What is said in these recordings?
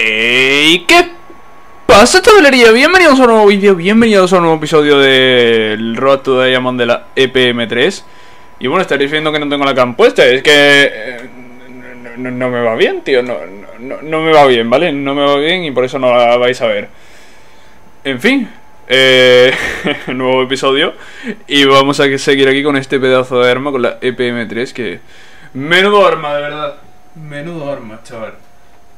¿Y qué pasa, chavalería? Bienvenidos a un nuevo vídeo, bienvenidos a un nuevo episodio del Road to Diamond de la EPM3 Y bueno, estaréis viendo que no tengo la cam puesta, es que... eh, no, no me va bien, tío, no, no, no me va bien, ¿vale? No me va bien y por eso no la vais a ver En fin, eh, nuevo episodio Y vamos a seguir aquí con este pedazo de arma, con la EPM3 que... Menudo arma, de verdad Menudo arma, chaval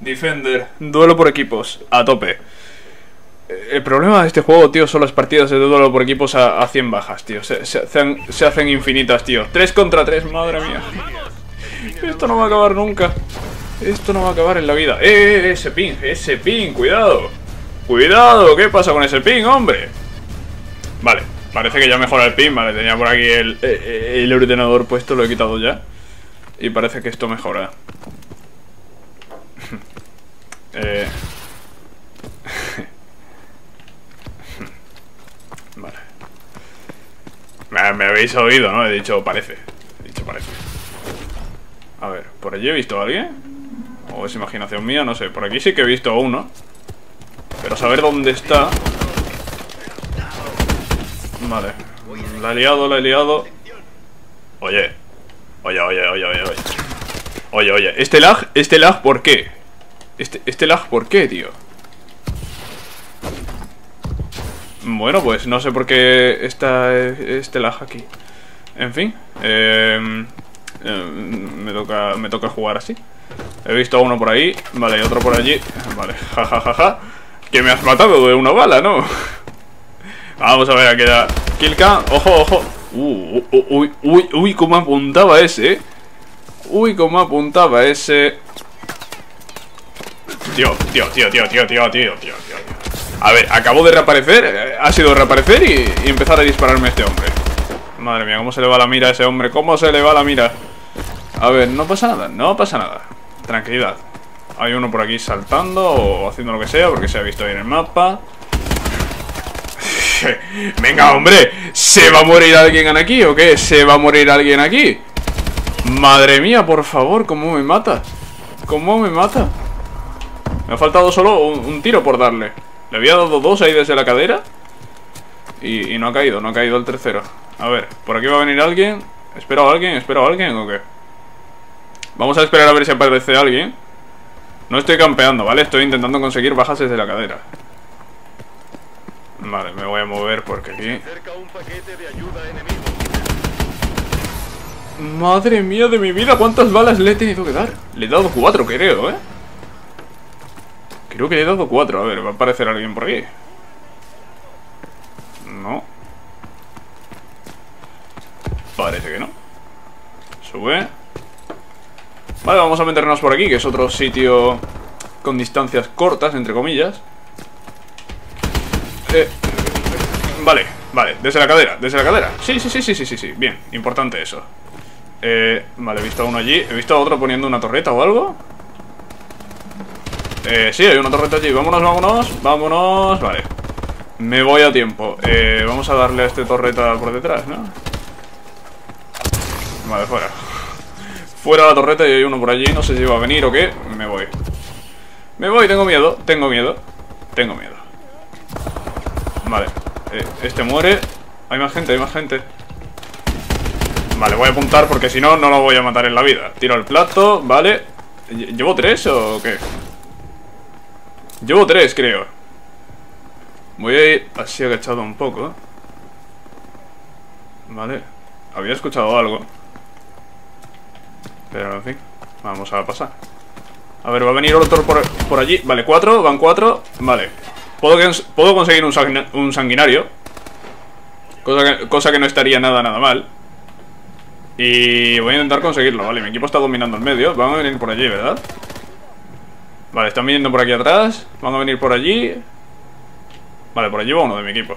Defender, duelo por equipos, a tope. Eh, El problema de este juego, tío, son las partidas de duelo por equipos a, a 100 bajas, tío. Se, hacen, infinitas, tío. 3 contra 3, madre mía. Esto no va a acabar nunca. Esto no va a acabar en la vida. ¡Eh, eh, ese ping! ¡Ese ping! ¡Cuidado! ¡Cuidado! ¿Qué pasa con ese ping, hombre? Vale, parece que ya mejora el ping. Vale, tenía por aquí eh, el ordenador puesto, lo he quitado ya. Y parece que esto mejora. Eh... vale. Me, habéis oído, ¿no? He dicho parece. He dicho parece. A ver, ¿por allí he visto a alguien? ¿O es imaginación mía? No sé. Por aquí sí que he visto a uno. Pero saber dónde está... Vale. La he liado, la he liado. Oye. Oye, oye, oye, oye, oye. Oye, oye. Este lag, este lag, ¿por qué? Este, este lag, ¿por qué, tío? Bueno, pues no sé por qué está este lag aquí. En fin, eh, eh, me toca me toca jugar así. He visto a uno por ahí, vale, y otro por allí. Vale, jajajaja. Ja, ja, ja. Que me has matado de una bala, ¿no? Vamos a ver, aquí da Killcam, ojo, ojo. Uh, uh, uy, uy, uy, cómo apuntaba ese, eh. Uy, cómo apuntaba ese. Tío, tío, tío, tío, tío, tío, tío, tío. A ver, acabo de reaparecer, eh, ha sido reaparecer y, y empezar a dispararme este hombre. Madre mía, cómo se le va la mira a ese hombre, cómo se le va la mira. A ver, no pasa nada, no pasa nada. Tranquilidad. Hay uno por aquí saltando o haciendo lo que sea porque se ha visto ahí en el mapa. Venga, hombre, ¿se va a morir alguien aquí o qué? ¿Se va a morir alguien aquí? Madre mía, por favor, ¿cómo me mata? ¿Cómo me mata? Me ha faltado solo un, tiro por darle. Le había dado dos ahí desde la cadera. Y, y, no ha caído, no ha caído el tercero. A ver, por aquí va a venir alguien. ¿Espero a alguien? ¿Espero a alguien o qué? Vamos a esperar a ver si aparece alguien. No estoy campeando, ¿vale? Estoy intentando conseguir bajas desde la cadera. Vale, me voy a mover porque aquí... Madre mía de mi vida, ¿cuántas balas le he tenido que dar? Le he dado cuatro, creo, ¿eh? Creo que he dado cuatro. A ver, va a aparecer alguien por aquí. No. Parece que no. Sube. Vale, vamos a meternos por aquí, que es otro sitio con distancias cortas, entre comillas. Eh, vale, vale, desde la cadera, desde la cadera. Sí, sí, sí, sí, sí, sí, sí. Bien, importante eso. Eh, vale, he visto a uno allí. He visto a otro poniendo una torreta o algo. Eh, sí, hay una torreta allí. Vámonos, vámonos, vámonos. Vale. Me voy a tiempo. Eh, vamos a darle a este torreta por detrás, ¿no? Vale, fuera. Fuera la torreta y hay uno por allí. No sé si va a venir o qué. Me voy. Me voy, tengo miedo. Tengo miedo. Tengo miedo. Vale. Eh, este muere. Hay más gente, hay más gente. Vale, voy a apuntar porque si no, no lo voy a matar en la vida. Tiro el plato, vale. ¿Llevo tres o qué? Llevo tres, creo. Voy a ir así agachado un poco. Vale. Había escuchado algo. Pero, en fin. Vamos a pasar. A ver, va a venir otro por, por allí. Vale, cuatro. Van cuatro. Vale. Puedo, puedo conseguir un, un sanguinario. Cosa que, cosa que no estaría nada, nada mal. Y voy a intentar conseguirlo, vale, mi equipo está dominando el medio Van a venir por allí, ¿verdad? Vale, están viniendo por aquí atrás Van a venir por allí Vale, por allí va uno de mi equipo.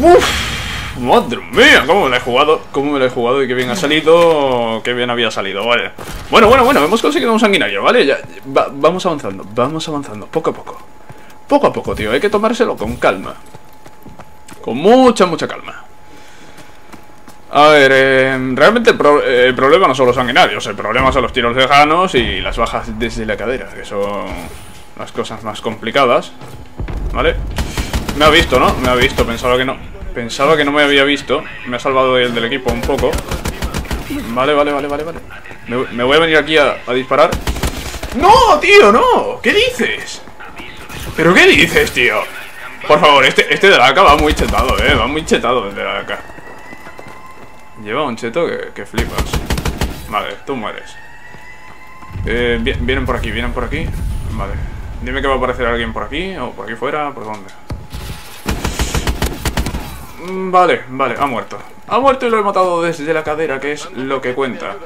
Uf, madre mía, cómo me la he jugado Cómo me la he jugado y qué bien ha salido Qué bien había salido, vale. Bueno, bueno, bueno, hemos conseguido un sanguinario, ¿vale? Ya, va, vamos avanzando, vamos avanzando Poco a poco. Poco a poco, tío, hay que tomárselo con calma. Con mucha, mucha calma A ver, eh, realmente el, pro- el problema no son los sanguinarios, el problema son los tiros lejanos y las bajas desde la cadera, que son las cosas más complicadas. ¿Vale? Me ha visto, ¿no? Me ha visto, pensaba que no. Pensaba que no me había visto. Me ha salvado el del equipo un poco. Vale, vale, vale, vale, vale. Me, voy a venir aquí a, a disparar. ¡No, tío, no! ¿Qué dices? ¿Pero qué dices, tío? Por favor, este, este de la AK va muy chetado, eh. Va muy chetado el de la AK. Lleva un cheto que, flipas. Vale, tú mueres. Eh, vi- vienen por aquí, vienen por aquí. Vale. Dime que va a aparecer alguien por aquí, o por aquí fuera, ¿por dónde? Mm, Vale, vale, ha muerto. Ha muerto y lo he matado desde la cadera, que es lo que cuenta.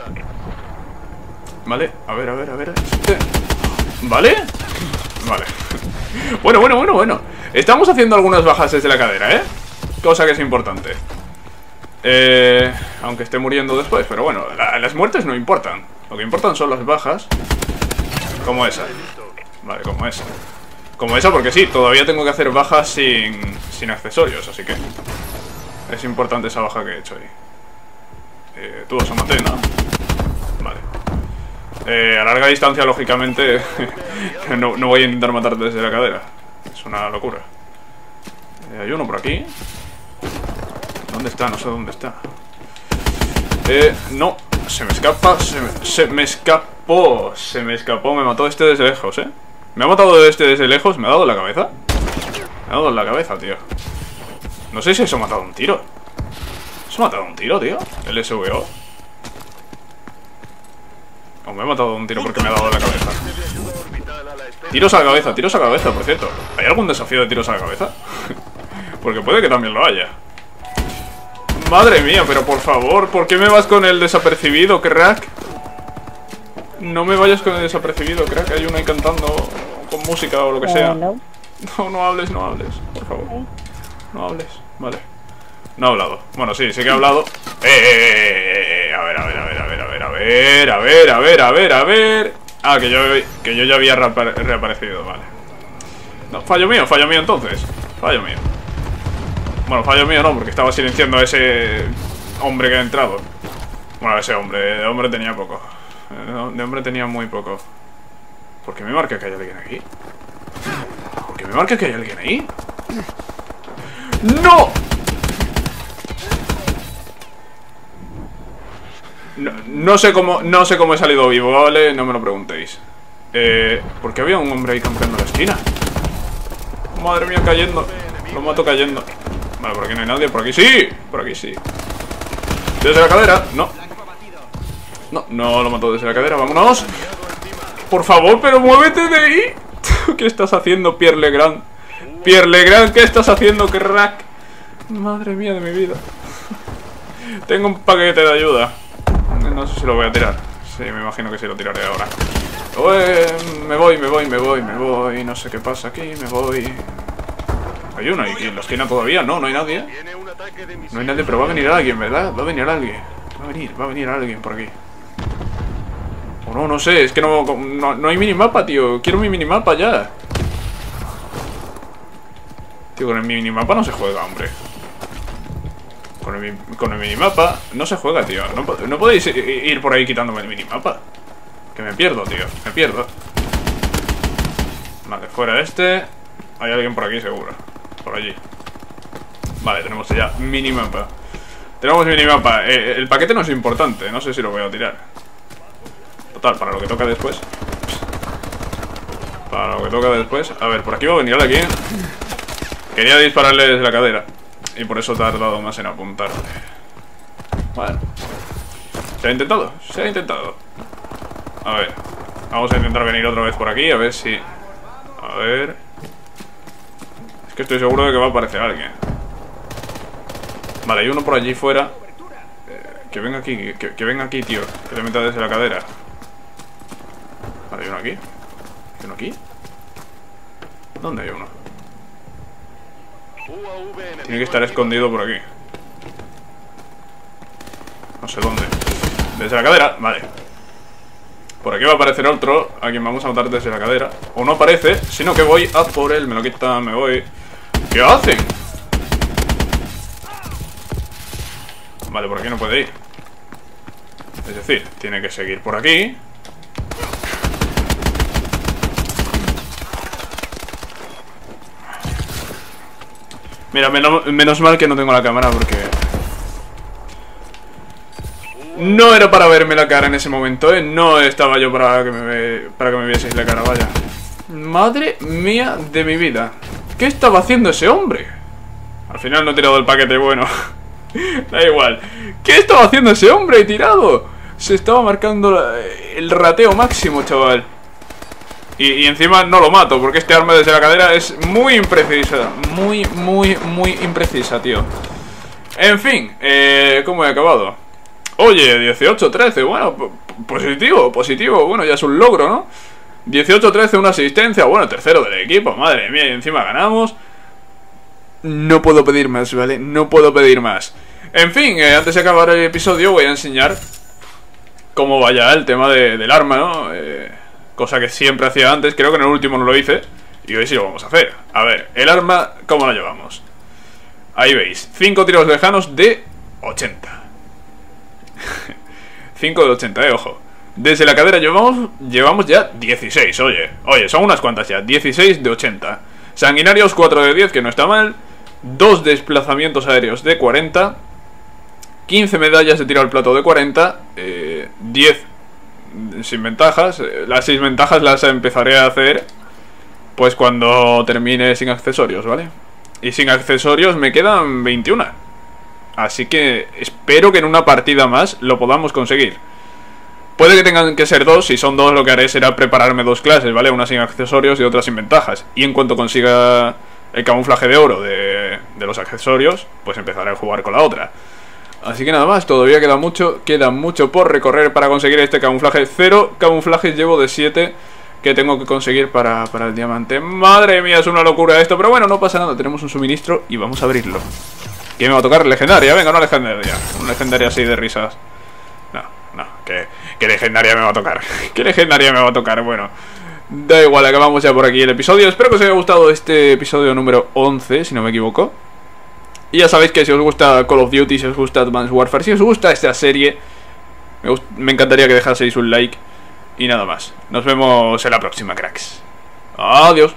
Vale, a ver, a ver, a ver. Este. ¿Vale? Vale. Bueno, bueno, bueno, bueno. Estamos haciendo algunas bajas desde la cadera, ¿eh? Cosa que es importante. Eh, aunque esté muriendo después, pero bueno, la- las muertes no importan. Lo que importan son las bajas. Como esa. Vale, como esa. Como esa porque sí, todavía tengo que hacer bajas sin, sin accesorios, así que... Es importante esa baja que he hecho ahí. Eh, tú vas a matar, ¿no? Vale. Eh, a larga distancia, lógicamente, no, no voy a intentar matarte desde la cadera. Es una locura. Eh, hay uno por aquí. ¿Dónde está? No sé dónde está. Eh, no. Se me escapa, se me, escapó. Se me escapó, me mató este desde lejos, ¿eh? Me ha matado este desde lejos, me ha dado la cabeza. Me ha dado la cabeza, tío. No sé si eso ha matado un tiro. ¿Eso ha matado un tiro, tío? El SVO. O me ha matado un tiro porque me ha dado la cabeza. Tiros a la cabeza, tiros a la cabeza, por cierto. ¿Hay algún desafío de tiros a la cabeza? porque puede que también lo haya. Madre mía, pero por favor, ¿por qué me vas con el desapercibido, crack? No me vayas con el desapercibido, crack. Hay uno ahí cantando con música o lo que sea. No, no hables, no hables, por favor. No hables, vale. No ha hablado. Bueno, sí, sí que ha hablado. Eh, eh, eh, eh, eh, a ver, a ver, a ver, a ver, a ver, a ver, a ver, a ver, a ver, a ver. Ah, que yo, que yo ya había reapare- reaparecido, vale. No, fallo mío, fallo mío entonces. Fallo mío. Bueno, fallo mío no, porque estaba silenciando a ese hombre que ha entrado. Bueno, ese hombre, de hombre tenía poco. De hombre tenía muy poco. ¿Por qué me marca que hay alguien aquí? ¿Por qué me marca que hay alguien ahí? ¡No! No, no sé cómo no sé cómo he salido vivo, ¿vale? No me lo preguntéis. Eh, ¿por qué había un hombre ahí campeando la esquina? Madre mía, cayendo. Lo mato cayendo. Por aquí no hay nadie. Por aquí sí. Por aquí sí. Desde la cadera. No. No, no lo mato desde la cadera. Vámonos. Por favor, pero muévete de ahí. ¿Qué estás haciendo, Pierre Legrand? Pierre Legrand, ¿qué estás haciendo, crack? Madre mía de mi vida. Tengo un paquete de ayuda. No sé si lo voy a tirar. Sí, me imagino que sí lo tiraré ahora. Ué, me voy, me voy, me voy, me voy. No sé qué pasa aquí, me voy. Hay uno aquí en la esquina todavía. No, no hay nadie. No hay nadie, pero va a venir alguien, ¿verdad? Va a venir alguien. Va a venir, va a venir alguien por aquí. O no, no sé, es que no, no, no hay minimapa, tío. Quiero mi minimapa ya. Tío, con el minimapa no se juega, hombre. Con el, con el minimapa no se juega, tío. No, no podéis ir por ahí quitándome el minimapa. Que me pierdo, tío. Me pierdo. Vale, fuera este. Hay alguien por aquí, seguro. Por allí. Vale, tenemos ya minimapa. Tenemos minimapa. Eh, el paquete no es importante. No sé si lo voy a tirar. Total, para lo que toca después. Para lo que toca después. A ver, por aquí va a venir alguien. Quería dispararle desde la cadera. Y por eso he tardado más en apuntar. Bueno. ¿Se ha intentado? Se ha intentado. A ver. Vamos a intentar venir otra vez por aquí. A ver si... A ver... Que estoy seguro de que va a aparecer alguien. Vale, hay uno por allí fuera. Eh, que venga aquí, que, que venga aquí, tío. Que le meta desde la cadera. Vale, hay uno aquí. ¿Hay uno aquí? ¿Dónde hay uno? Tiene que estar escondido por aquí. No sé dónde. Desde la cadera, vale. Por aquí va a aparecer otro a quien vamos a matar desde la cadera. O no aparece, sino que voy a por él. Me lo quita, me voy. ¿Qué hacen? Vale, por aquí no puede ir Es decir, tiene que seguir por aquí Mira, menos, mal que no tengo la cámara porque... No era para verme la cara en ese momento, ¿eh? No estaba yo para que me, para que me vieseis la cara, vaya Madre mía de mi vida ¿Qué estaba haciendo ese hombre? Al final no he tirado el paquete, bueno Da igual ¿Qué estaba haciendo ese hombre tirado? Se estaba marcando el rateo máximo, chaval y, encima no lo mato, porque este arma desde la cadera es muy imprecisa. Muy, muy, muy imprecisa, tío. En fin, eh, ¿cómo he acabado? Oye, 18-13, bueno, positivo, positivo. Bueno, ya es un logro, ¿no? 18-13, una asistencia, bueno, tercero del equipo, madre mía, y encima ganamos. No puedo pedir más, ¿vale? No puedo pedir más. En fin, eh, antes de acabar el episodio voy a enseñar cómo vaya el tema del arma, ¿no? Eh, Cosa que siempre hacía antes, creo que en el último no lo hice Y hoy sí lo vamos a hacer A ver, el arma, ¿cómo la llevamos? Ahí veis, 5 tiros lejanos de 80 5 de 80, eh, ojo Desde la cadera llevamos, llevamos ya 16, oye Oye, son unas cuantas ya, 16 de 80 Sanguinarios 4 de 10, que no está mal 2 desplazamientos aéreos de 40 15 medallas de tiro al plato de 40 eh, 10 sin ventajas. Las seis ventajas las empezaré a hacer pues cuando termine sin accesorios, ¿vale? Y sin accesorios me quedan 21. Así que espero que en una partida más lo podamos conseguir. Puede que tengan que ser dos, si son dos lo que haré será prepararme dos clases, ¿vale? Una sin accesorios y otra sin ventajas. Y en cuanto consiga el camuflaje de oro de, de los accesorios, pues empezaré a jugar con la otra. Así que nada más, todavía queda mucho, queda mucho por recorrer para conseguir este camuflaje. Cero camuflajes llevo de 7 que tengo que conseguir para, para el diamante. Madre mía, es una locura esto, pero bueno, no pasa nada, tenemos un suministro y vamos a abrirlo. ¿Qué me va a tocar? Legendaria, venga, no legendaria. Una legendaria así de risas. ¿Qué, qué legendaria me va a tocar? ¿Qué legendaria me va a tocar? Bueno, da igual, acabamos ya por aquí el episodio. Espero que os haya gustado este episodio número 11, si no me equivoco. Y ya sabéis que si os gusta Call of Duty, si os gusta Advanced Warfare, si os gusta esta serie, me, encantaría que dejaseis un like. Y nada más. Nos vemos en la próxima, cracks. Adiós.